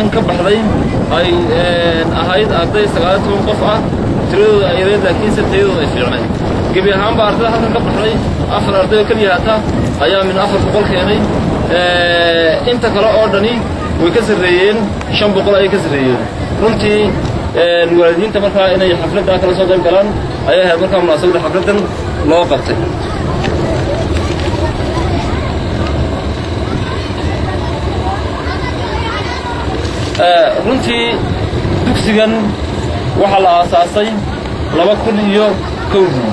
من كبحرين هاي هاي أرضي سجالات من قفعة تريد يريد لكن ستريد يفعلون قبل أنا بأرضي هذا كبحرين آخر أرضي كل يعاتها هيا من آخر بقول خياني أنت كلا أردني ويكسر ريين شن بقول أي كسر ريين رنتي الوالدين تمرها إن حفلة داخل صدام كلام هيا هذا كلام مناسب لحفلة لا قطع runtii dugsigan waxaa la aasaasay laba kun iyo kowdii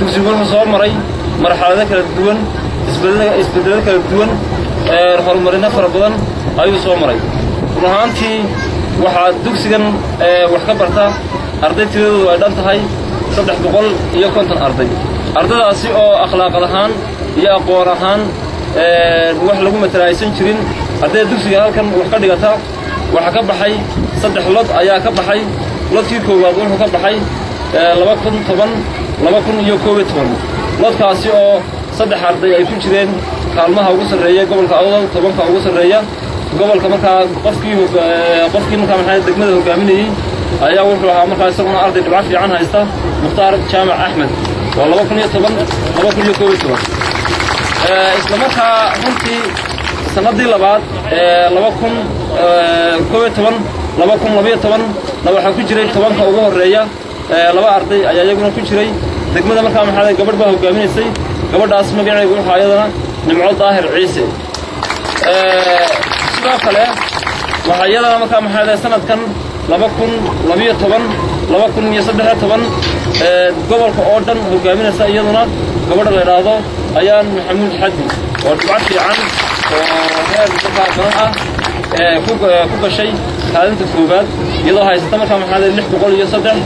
dugsigu wuxuu soo maray marxalado kala duwan isbedello kala duwan horumarino fara badan ayuu soo maray. Run ahaantii waxaa dugsigan wax ka barta arday tiradoodu ay dhan tahay saddex boqol iyo konton arday. Ardaydaasi oo akhlaaqad ahaan iyo aqoon ahaan wax lagu matalaaysan jirin ardayda dugsiga halkan wax ka dhigata waxaa ka baxay saddex lod ayaa ka baxay. Lodkii koowaad wuxuu ka baxay laba kun toban laba kun iyo koob iyo toban. Lodkaasi oo saddex arday ay ku jireen kaalmaha ugu sarreeya gobolka awdal tobanka ugu sarreeya. Gobolka markaa qofkii qofkii markaa maxaa degmada hogaaminayey ayaa wuxuu ahaa markaa isaguna arday dhibco fiican haysta mukhtaar jaamac axmed. Waa laba kun iyo toban laba kun iyo koob iyo toban isla markaa runtii sanadii labaad waxaa ku jiray tobanka ugu horreeya laba arday ayaa iyaguna ku jiray. Degmada markaa maxaa gabadh baa hogaaminaysay. Gabadhaas magaceegu waxaa iyadana nimco daahir ciise. Sidoo kale waxaa iyadana markaa maxaa sanadkan gobolka oo dhan hogaaminaysa iyaduna gabadha la idhaahdo ayaan maxamuud xaddi oo dhibco fiican ku gashay kaalinta koowaad iyadoo haysata markaa maxaa lix boqol iyo saddex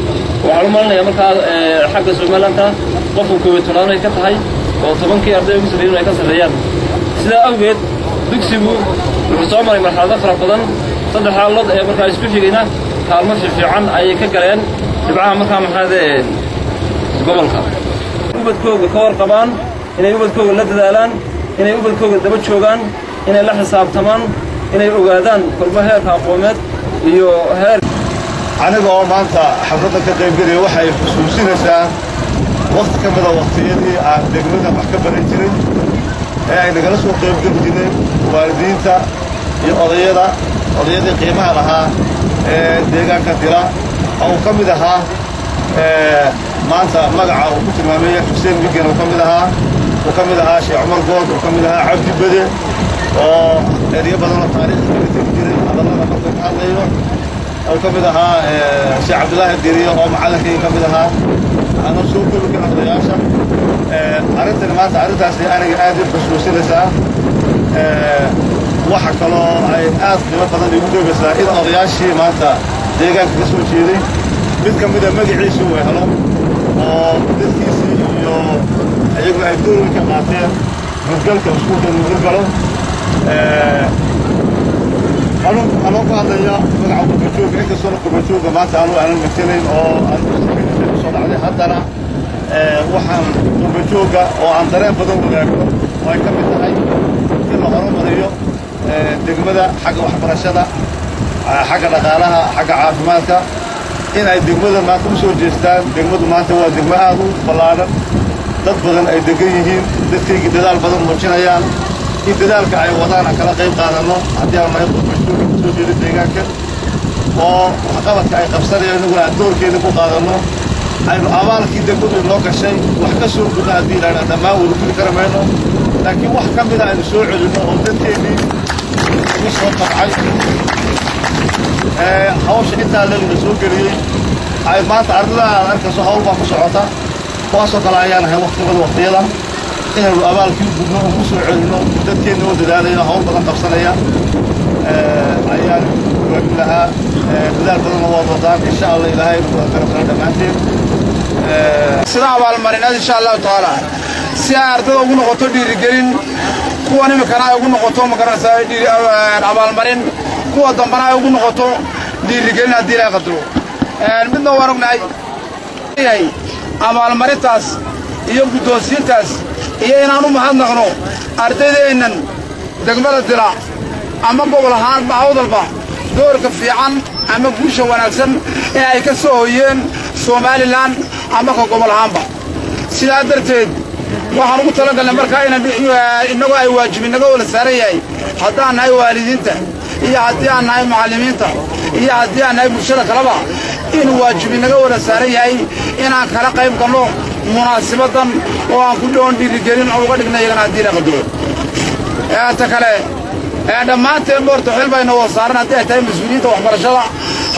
waxaa lu malinaya markaa xagga somalilanka qofka koobiyo tobnaad ay ka tahay oo tobankii arday ugu sarreeyen ay ka sarreeyaan sidaa awgeed dugsigu wuxuu soo maray marxalado fara badan saddex xaaladood ee markaa isku xigayna kaalmo fiifiican ayay ka galeen dhibcaha markaa maxaade gobolka ubadkooga ka warqabaan inay ubadkooga la dadaalaan inay ubadkooga daba joogaan inay la xisaabtamaan inay ogaadaan korba heerka aqoomeed iyo heer aniga oo maanta xafladda ka qaybgelaya waxay xusuusinaysaa wakhti ka mida wakhtiyadii aan degmada wax ka baran jiray ee ay nagala soo qaybgeli jireen waalidiinta iyo odayada odayadii qiimaha lahaa ee deegaanka dila. Oo uu ka mid ahaa maanta magaca uu ku tilmaamaya xuseen migen uu ka mid ahaa uu ka mid ahaa sheekh cumar good uu ka mid ahaa cabdi bede oo eryo badan oo taariikhda kaga tegi jiray hadallada markuu ka hadlayo. Uu ka mid ahaa sheekh cabdillaahi diriyo oo macallinkayga ka mid ahaa. Ana soo koobi kara odayaasha arrintani maanta arrintaasi aniga aad i xusuusinaysaa waxa kaloo ay aad qiimo badan igu dhoogaysaa in odayaashii maanta deegaanka ka soo jeeday. Mid ka mida magaciisu uu helo iyagu ay doorwi ka qaateen gurgalka iskuulka gurgalo anoo ku hadlaya magaca gubajooga inkastoona gubajooga maanta anu aanan matelayn oo aan soo dhacday haddana waxaan gubajooga oo aan dareen badan wadaagno oo ay ka mid tahay in la horumariyo degmada xagga waxbarashada xagga dhaqaalaha xagga caafimaadka in ay degmada maanta u soo jeestaan degmadu maanta waa degmo aad u ballaadhan in dadaalka ay wadaan aan kala qayb qaadanno haddii aan nahay qurbastuuga ka soo jeeda deegaanka oo waxqabadka ay qabsanayaan inaguna aan doorkeeda ku qaadanno aynu abaalkii degmadu inoo gashay wax ka soo gudna haddii idhahna dhammaan wada gudi kara mayno laakiin wax ka mida aynu soo celinno oo dadkeennii ugu soo tabcay hawsha intaa laguna soo geliyey ay maanta ardada aad arkayso hawl baa ku socota kuwaasoo kale ayaan ahay waktigooda waktiyada inaynu abaalkii gudno ku soo celinno dadkeenna oo dadaalaya hawl badan qabsanaya. Ayaan waagi lahaa. Dadaal badanna waad wadaan insha allah ilaahay nagu garab galo dhammaanteen sida abaalmarineed insha allahu tacaala. Si ay ardada ugu noqoto dhiirigelin kuwan iminkana ay ugu noqoto ma garanaysaa abaalmarin kuwa dambana ay ugu noqoto dhiirigelin haddii ilaahay qadaro midna waan ognahay abaalmarintaas iyo guddoonsiintaas iyo inaan u mahadnaqno ardaydeennan degmada dila ama gobol ahaan awdalba doorka fiican ama guusha wanaagsan ee ay ka soo hoyeen somalilan ama ka gobol ahaanba. Sidaa darteed waxaan ugu talagalnay markaa inagoo ay waajibi naga wala saaran yahay haddaan nahay waalidiinta iyo haddii aan nahay macallimiinta iyo haddii aan nahay bulshada kaleba inuu waajibi naga wala saaran yahay inaan kala qayb galno munaasibadan oo aan ku dhoon dhiirigelin oo uga dhigna iyagana haddii la qaduro ta kale dhammaanteen boorta xil bayna wada saaran haddii ay tahay mas'uuliyiinta waxbarashada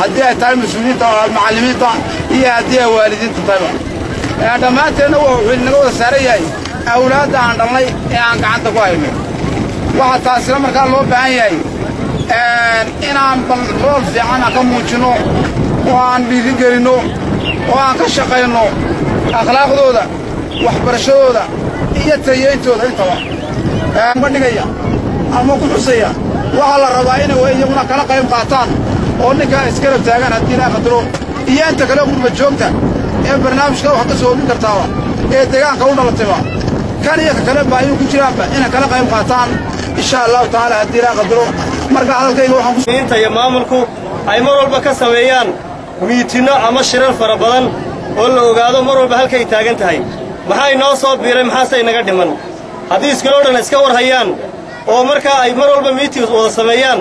haddii ay tahay mas'uuliyiinta macallimiinta iyo haddii ay waalidiinta tahayba dhammaanteenna wuxuu naga wada saaran yahay awlaadda aan dhalnay ee aan gacanta ku hayno. Waxaa taasina markaa loo baahan yahay inaan bal rool fiican aan ka muujinno oo aan dhiirigelinno oo aan ka shaqayno akhlaaqdooda waxbarashadooda iyo tayayntooda intaba dhigaya ama ku xusaya waxaa la rabaa inay iyaguna kala qayb qaataan oo ninkaa iskarab taagaan haddii laa qadaro iyo inta kale gurba joogta ee barnaamijka wax ka soo hobin kartaaba ee deegaanka u dhalatayba kan iyo ka kale baahiyu ku jiraanba inay kala qayb qaataan insha allahu tacaala haddii laa qadaro marka hadalkayga waxaan inta iyo maamulku ay mar walba ka sameeyaan miitinno ama shirar fara badan oo la ogaado mar walba halkay taagan tahay. Maxaa inoo soo biiray maxaase inaga dhiman? Haddii iskuuloo dhan iska war hayaan oo markaa ay mar walba miiting wada sameeyaan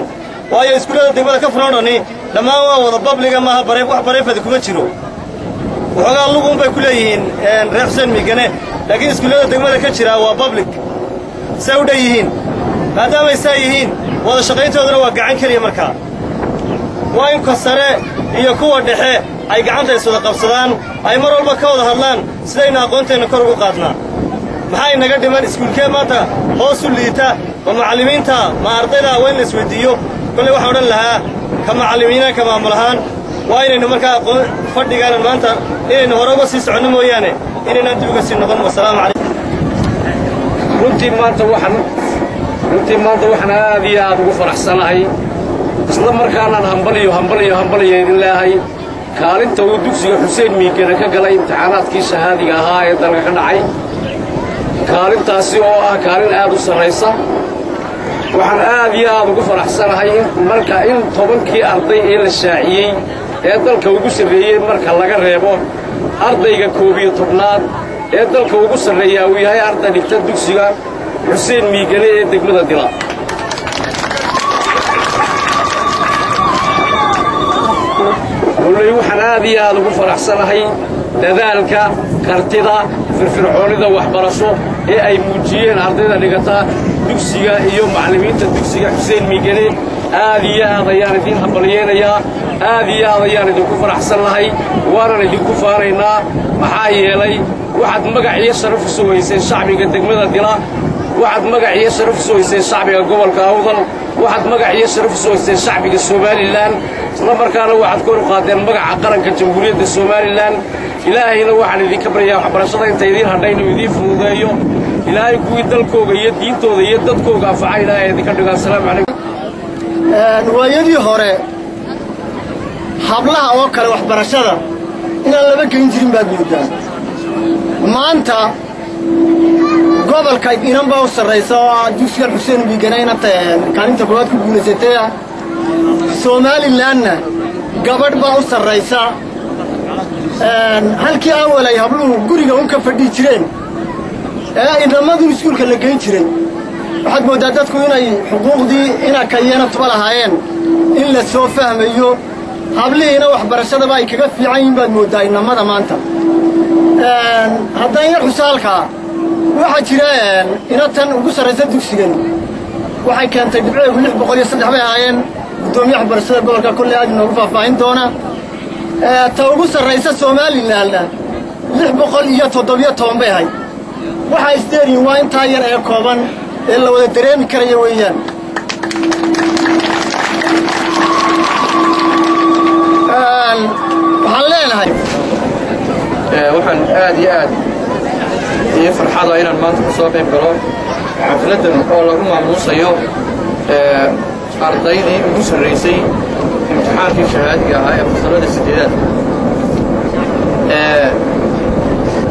waayo iskuullada degmada ka furan dhani dhammaan waa wada babliga maaha wax bareefada kuma jiro. Waxoogaa luguun bay ku leeyihiin reer xuseen miigane laakiin iskuullada degmada ka jira waa bablig say u dhan yihiin maadaamay saa yihiin wada shaqayntooduna waa gacan keliya markaa waa in ka sare iyo kuwa dhexe ay gacanta iswada qabsadaan ay mar walba ka wada hadlaan sidaynu aqoonteenna kor ugu qaadnaa. Maxaa inaga dhiman iskuulkee maanta? Hoos u liita ma macallimiinta ma ardayda waa in la isweydiiyo kolley waxaan odhan lahaa ka macallimiina ka maamul ahaan. Waa inaynu markaa aqoon fadhigaanan maanta inaynu hore uga sii soconno mooyaane inaynaan dib uga sii noqon. Wasalaamu calaykum runtii maanta waxaan runtii maanta waxaan aad iyo aad ugu faraxsanahay. Isla markaanaan hambaliyo hambaliyo hambaliyo idin leehay. Kaalinta uu dugsiga xuseen miigana ka galay imtixaanaadkii shahaadiga ahaa ee dalka ka dhacay. Kaalintaasi oo ah kaalin aad u sarraysa. Waxaan aad iyo aad ugu faraxsanahay marka in tobankii arday ee la shaaciyey ee dalka ugu sarreeyey marka laga reebo ardayga koob iyo tobnaad ee dalka ugu sarreeyaa uu yahay arday dhigta dugsiga xuseen miigane ee degmada dila kolley waxaan aad iyo aad ugu faraxsanahay dadaalka kartida firfircoonnida waxbarasho ee ay muujiyeen ardayda dhigata dugsiga iyo macallimiinta dugsiga xuseen miigane aad iyo aad ayaan idiin hambalyeynayaa aad iyo aad ayaan idinku faraxsan lahay waanan idinku faanaynaa maxaa yeelay waxaad magac iyo sharaf u soo hayseen shacbiga degmada dila waxaad magac iyo sharaf u soo hayseen shacbiga gobolka awdal. Waxaad magac iyo sharaf u soo hayseen shacbiga somalilan isla waxaad kor u qaadeen magaca qaranka jamhuuriyadda somalilan ilaahayna waxaan idinka baryaa waxbarashada inta idiin hadha inuu idiin fududeeyo. Ilaahay kuwii dalkooga iyo diintooda iyo dadkooga anfaca ilaahay idinka dhigo assalaamu calaykum. Waayadii hore hablaha oo kale waxbarashada inaan laba geyn jirin baad moodaa maanta gobolka inan baa u sarraysa oo dugsigan xuseen miigana inanta kaalinta koowaad ku guulaysatay somalilanna gabadh baa u sarraysa halkii awal ay habluhu guriga un ka fadhii jireen. Ee inamadun iskuulka la geyn jiray. Waxaad mooddaa dadku inay xuquuqdii inaka iyana tuba lahaayeen. In la soo fahmayo hablihiina waxbarashadaba ay kaga fiican yihiin baad mooddaa inamada maanta. Haddaan yar xusaalkaa waxaa jira inatan ugu sarraysa dugsigan. Waxay keentay dhibceegu lix boqol iyo saddex bay ahaayeen. Guddoomiye waxbarashada gobolka kolley aad inoogu faahfaahin doona. Ta ugu sarraysa somalilanna lix boqol iyo toddobiyo toban bay ahayd. Waxaa isdeeriyin waa intaa yar ee kooban ee la wada dareemi karaya weeyaan. Waxaan leenahay. Waxaan aad iyo aad iyo farxada inaan maanta ku soo qayb galo xafladdan oo lagu maamuusayo ardaydii ugu sarraysay imtixaankii shahaadiga ahaa ee fasalada sideedaad.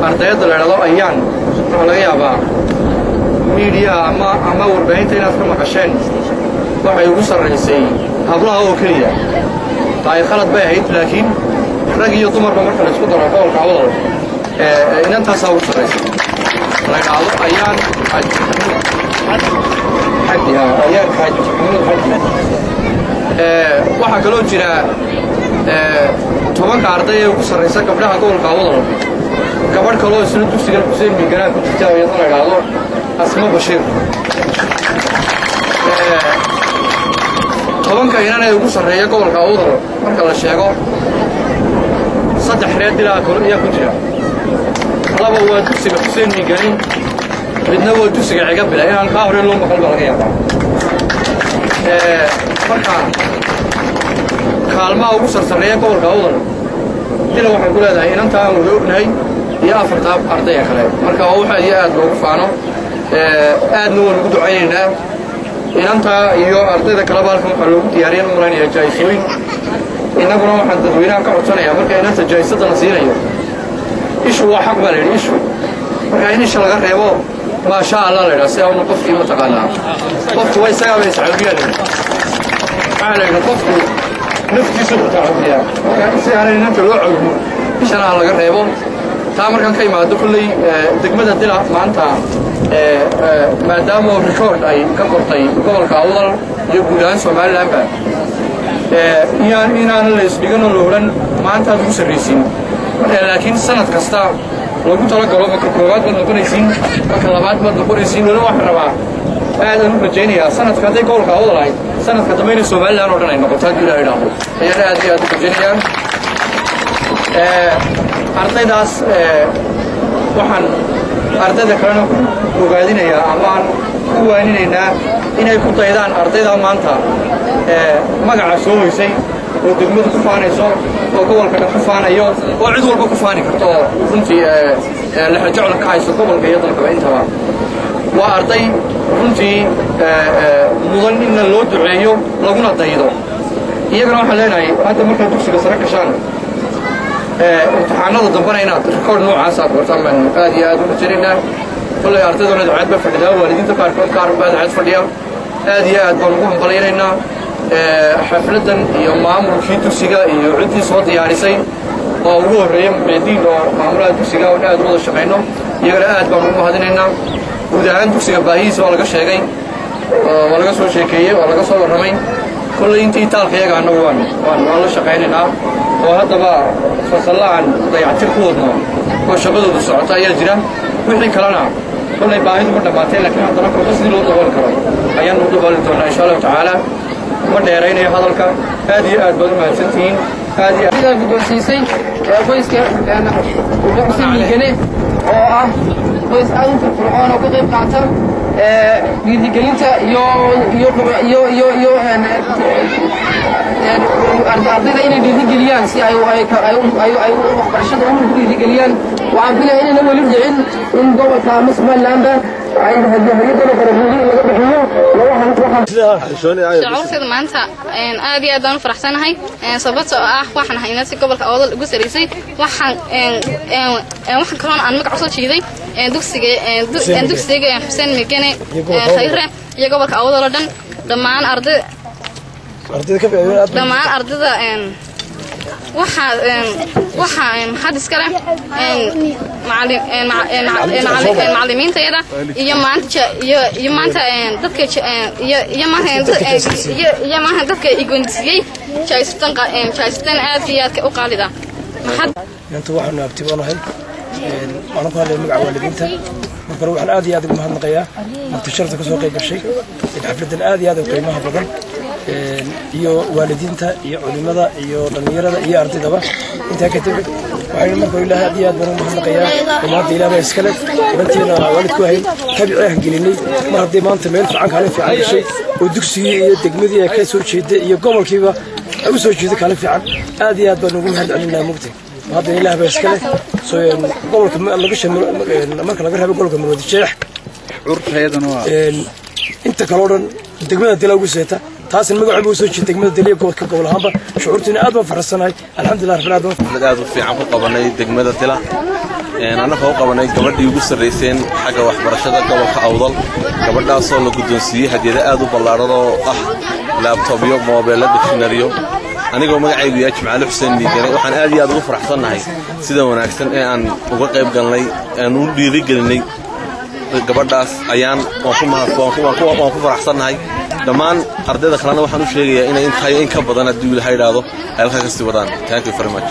Ardayadda la ayaan waxaa laga yaabaa miidiyaha ama ama warbaahinta inaad ka maqasheen waxay ugu sarraysay hablaha oo keliya. Tahay khalad bay ahayd laakiin rag iyo dumarba marka la isku daro gobolka awdal inantaasaa ugu sarraysa la idhaahdo ayaan xaji xaji ayaan xaji maxamuud xaji waxaa kaloo jira tobanka arday ee ugu sarraysa gabdhaha gobolka awdal gabadh kaloo isla dugsigan xuseen miganaan ku jirta iyadoo la idhaahdo asma bashiir tobanka inan ee ugu sarreeya gobolka awdal marka la sheego saddex reer dilaa ayaa ku jira laba waa dugsiga xuseen miganin midna waa dugsiga ciga bila inaan kaa hore loo maqal ba laga yaabaa. Marka kaalmaha ugu sarsareeya gobolka awdal dila waxay ku leedahay inantaa aan wada ognahay iyo afartaa ardaya kale. Marka waa wax aad iyo aad loogu faano aadna waan ugu ducaynaynaa inantaa iyo ardayda kaleba halkan waxaa loogu diyaariyan u malaynayaa jaa'isooyin innaguna waxaan dadweynaha ka codsanayaa marka inanta jaa'isada la siinayo ishu waa xaq baa la yidhi ishu. Marka in isha laga reebo maasha allah la yidhaha si auna qofkii mataqaanaa? Qofku waa isagaaba iscaawiyaa la yidhi. Waxaa la yidhi qofku naftiisu ku tacaawiyaa marka si aanay inanta loo cawmo ishana ha laga reebo. Taa markaan ka imaado kolley degmada dila maanta maadaama record ay ka qortay gobolka awdal iyo guud ahaan somalilandba inaanan la isdhiganoo la odhan maantaad ugu sarraysiin laakiin sanad kasta lagu talagalo marka koowaad baad noqonaysiin marka labaad baad noqonaysiin weli waxaan rabaa aadaan u rajaynayaa sanadka hadday gobolka awdal ahayd sanadka dambe inay somaliland oo dhan ay noqoto haddii ilaha idhaahdo ayaan aad iyo aad u rajaynayaa ardaydaas waxaan ardayda kalena ogaadinayaa amaan ku waaninaynaa inay ku daydaan ardayda maanta magaca soo hoysay oo degmadu ku faanayso oo gobolka dhan ku faanayo oo cid walba ku faani karto oo runtii lexajecla ka hayso gobolka iyo dalkaba intaba waa arday runtii mudan inna loo duceeyo laguna daydo iyagana waxaan leenahay hadda markaad dugsiga sare gashaan imtixaanada dambana inaad rikoord noocaas aad qortaan baan aad iyo aad u rajaynaynaa kolley ardayduna dacad ba fadhidaa waalidiinta qaarkood qaar baa dacad fadhiya aad iyo aad baan ugu hambalyaynaynaa xafladdan iyo maamulkii dugsiga iyo ciddii soo diyaarisay oo ugu horreeya muxeediin oo maamulaha dugsiga oon aad wada shaqayno iyagana aad baan ugu mahadinaynaa guud ahaan dugsiga baahihiisa waa laga sheegay waa laga soo sheekeeyey waa laga soo warramay. Kolley intii taalka iyaga annagu waan waan la shaqaynaynaa oo haddaba fasallahan dayactir ku wadno oo shaqadoodu socota ayaa jira. Wixii kalena kolley baahidu ma dhammaatay laakiin haddana kolba sidii loo dabooli karo ayaan u dabooli doonaa insha allahu tacaala ma dheeraynayo hadalka aad iyo aad baad u mahadsantihiin aad iyo sida guddoonsiisay qoyska xuseen miigane oo ah qoys aad u firfircoon oo ka qayb qaata dhiirigelinta ardayda inay dhiirigeliyaan si waxbarashada u dhiirigeliyaan waxaan filaya inayna weli dhicin in gobolka ama somalilandba ay hadiyadana qarabuuli shucuurteeda maanta aad iyo aad baan u faraxsanahay. Sababtoo ah waxaan ahay inasi gobolka oodal ugu saraysay waxaan waxaan kaloon aan magac u soo jiiday. Dugsiga dugsiga xuseen migane khayre iyo gobolka oodal oo dhan. Dhammaan arday dhammaan ardayda waxaa maxad iskale macalimiintayada iyo maanta iyo iyo maanta dadka jaaysataan jaaysataan aad iyo aad u qaalida. Inta waxaanu abtiboonahay waxaan ku hadlay magaca waalidiinta. Marka hore waxaan aad iyo aad ugu mahadnaqayaa muqtasharta ka soo qayb gashay xafladan aad iyo aad u qiimaha badan iyo waalidiinta iyo culimada iyo dhallinyarada iyo ardaydaba intaa kadib waxaynu marka ilaahay aad iyo aad baan ugu mahadnaqayaa umaadda ilaah baa iskale runtiina waalidku ahayn tabici aan gelinay. Mar haddii maanta meel fiican kaalin fiican gashay oo dugsigii iyo degmadii ay ka soo jeeday iyo gobolkiiba ay u soo jeeday kaalin fiican aad iyo aad baan ugu mahad celinaa mugtay hadda ilaah baa iskale gobolka marka laga reebo gobolka marwadi jeex inta kaloo dhan degmada dila ugu seeta taasina magaceebu soo jeeda degmada daliya gobolka gobol ahaanba shucuurtiina aad baan faraxsanahay alxamdulilah rabbil aad u fiican ku qabanay degmada dila annagoo qabanay gabadhii ugu sarrayseen xagga waxbarashada gobolka awdal gabadhaasoo la guddoonsiiyey hadiyado aad u ballaadhan oo ah laabtobyo moobeello dictionariyo anigoo magacaygu yahay jimcaale xuseen dhiigane waxaan aad iyo aad ugu faraxsannahay sida wanaagsan ee aan uga qayb galnay aan u dhiirigelinay gabadhaas ayaan waan ku faraxsannahay kalena waxaan u sheegayaa inay intahay in ka badan haddii ilaha idhaahdo ay halkaa kasii wadaan thank you very much